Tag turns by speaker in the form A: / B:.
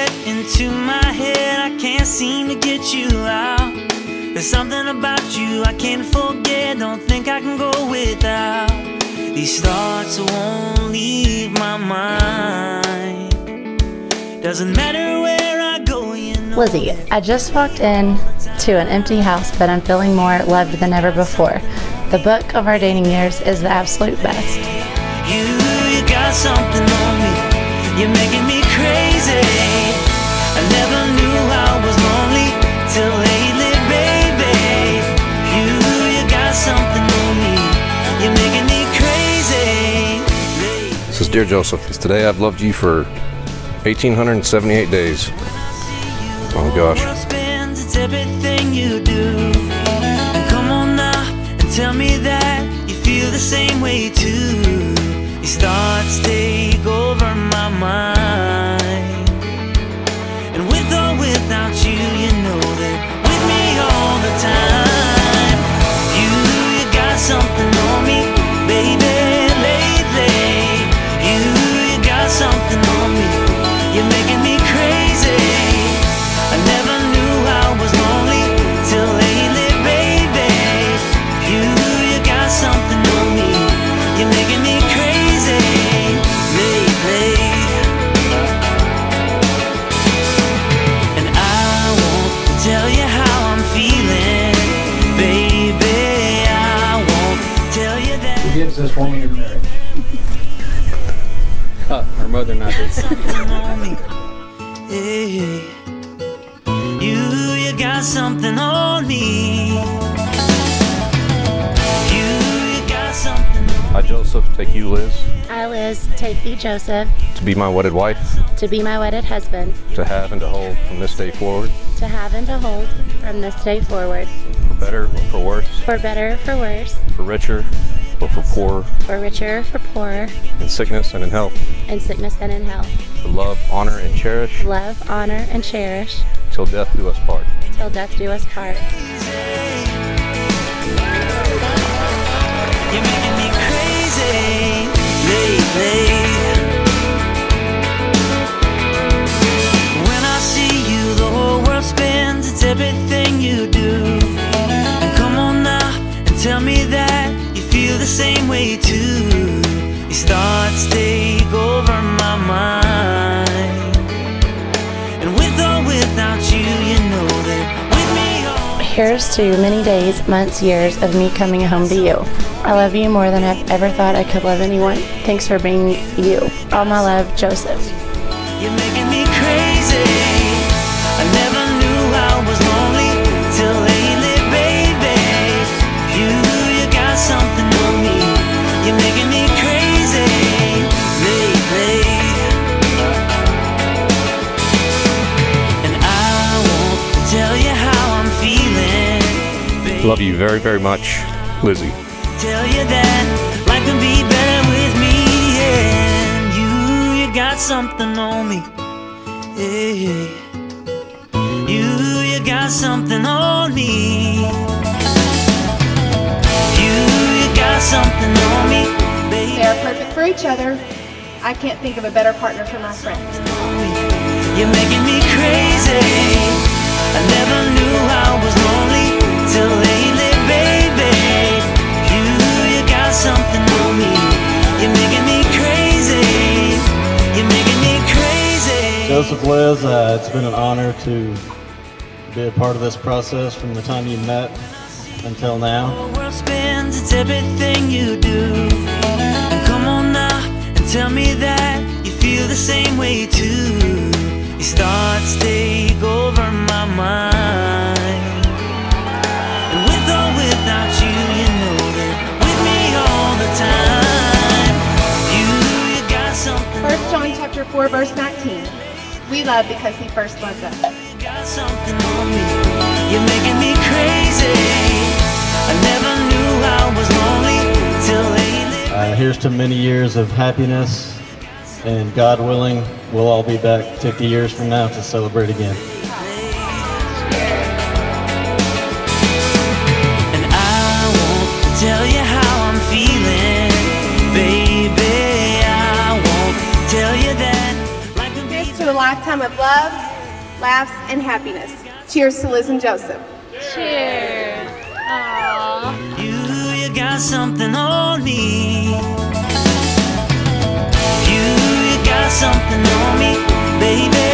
A: get into my head. I can't seem to get you out. There's something about you I can't forget. Don't think I can go without. These thoughts won't leave my mind. Doesn't matter where I go you know.
B: Lizzie, I just walked in to an empty house But I'm feeling more loved than ever before. The book of our dating years is the absolute best.
A: You, you got something on me got something on me. You're making me crazy. I never knew I was lonely till lately, baby. You, you got something on me. You're making me crazy.
C: This is Dear Joseph. Today I've loved you for 1878 days. Oh gosh.
A: It's everything you do. And come on now and tell me that you feel the same way too. These thoughts take over my mind. And with or without you, you know that with me all the time.
D: This woman in marriage?
E: Uh, her mother not this.
A: Hey, you, you got something on me. You, you got something on
C: I, Joseph, take you, Liz,
B: I, Liz, take thee, Joseph,
C: to be my wedded wife,
B: to be my wedded husband,
C: to have and to hold from this day forward,
B: to have and to hold from this day forward,
C: for better or for worse,
B: for better or for worse,
C: for richer or for poorer,
B: for richer for poorer,
C: in sickness and in health,
B: in sickness and in health.
C: to love, honor, and cherish
B: Love, honor, and cherish
C: till death do us part.
B: till death do us part.
A: You're making me crazy lately. The same way too. These thoughts take over my mind. And with or without you, you know that with me.
B: Here's to many days, months, years of me coming home to you. I love you more than I've ever thought I could love anyone. Thanks for being you. All my love, Joseph.
A: You're making me crazy.
C: Love you very, very much, Lizzie.
A: Tell you that life can be better with me. Yeah, you, you got something on me. Yeah, you, you got something on me. You, you got something on me, baby.
F: They are perfect for each other. I can't think of a better partner for my friend.
A: You're making me crazy.
G: Joseph Liz, uh, it's been an honor to be a part of this process from the time you met until now.
A: The world spins, it's everything you do. And come on now and tell me that you feel the same way too. These thoughts take over my mind. And with or without you, you know that with me all the time. You, you got something.
F: 1 John chapter 4 verse 19. We love because he first loved us.
A: You got something on me. You're making me crazy. I never knew I was lonely till.
G: Uh, here's to many years of happiness, and God willing, we'll all be back 50 years from now to celebrate again.
F: Lifetime of love, laughs, and happiness. Cheers to Liz and Joseph.
D: Cheers. Aww.
A: You, you got something on me. You, you got something on me, baby.